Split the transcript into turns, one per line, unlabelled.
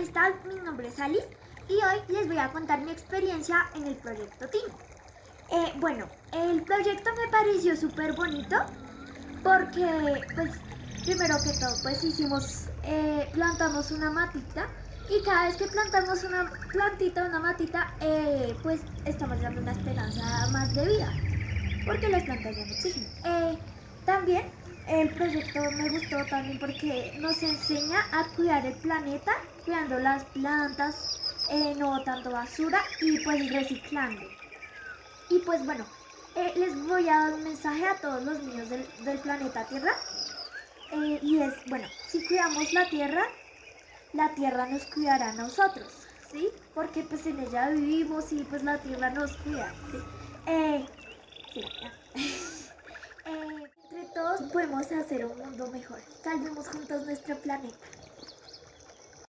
están? Mi nombre es Alice y hoy les voy a contar mi experiencia en el proyecto Tino. Eh, bueno, el proyecto me pareció súper bonito porque, pues, primero que todo, pues hicimos, eh, plantamos una matita y cada vez que plantamos una plantita, una matita, eh, pues estamos dando una esperanza más de vida porque las plantas dan oxígeno. También el proyecto me gustó también porque nos enseña a cuidar el planeta, cuidando las plantas, eh, no botando basura y pues reciclando. Y pues bueno, eh, les voy a dar un mensaje a todos los niños del, planeta Tierra. Eh, y es, bueno, si cuidamos la Tierra, la Tierra nos cuidará a nosotros, ¿sí? Porque pues en ella vivimos y pues la Tierra nos cuida, ¿sí? Eh, sí, ya. Podemos hacer un mundo mejor. Salvemos juntos nuestro planeta.